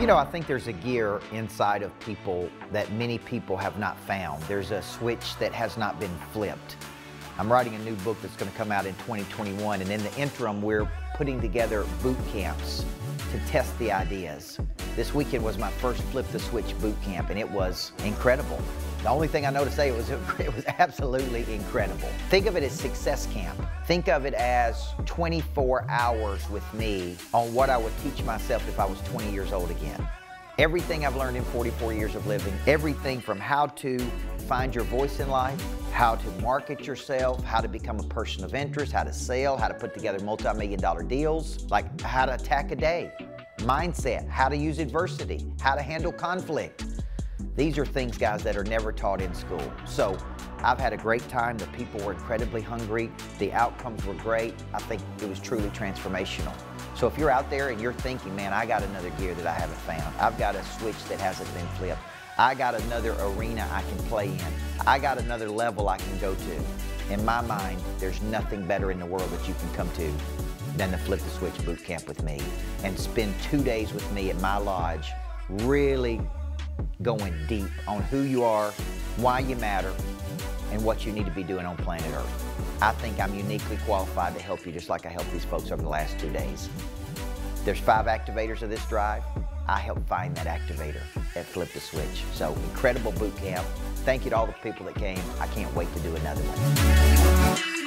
You know, I think there's a gear inside of people that many people have not found. There's a switch that has not been flipped. I'm writing a new book that's going to come out in 2021, and in the interim, we're putting together boot camps to test the ideas. This weekend was my first Flip the Switch boot camp, and it was incredible. The only thing I know to say was it was absolutely incredible. Think of it as success camp. Think of it as 24 hours with me on what I would teach myself if I was 20 years old again. Everything I've learned in 44 years of living, everything from how to find your voice in life, how to market yourself, how to become a person of interest, how to sell, how to put together multi-million dollar deals, like how to attack a day, mindset, how to use adversity, how to handle conflict. These are things, guys, that are never taught in school. So I've had a great time. The people were incredibly hungry. The outcomes were great. I think it was truly transformational. So if you're out there and you're thinking, man, I got another gear that I haven't found. I've got a switch that hasn't been flipped. I got another arena I can play in. I got another level I can go to. In my mind, there's nothing better in the world that you can come to than the Flip the Switch boot camp with me and spend two days with me at my lodge, really going deep on who you are, why you matter, and what you need to be doing on planet Earth. I think I'm uniquely qualified to help you just like I helped these folks over the last two days. There's five activators of this drive. I helped find that activator at Flip the Switch. So incredible boot camp. Thank you to all the people that came. I can't wait to do another one.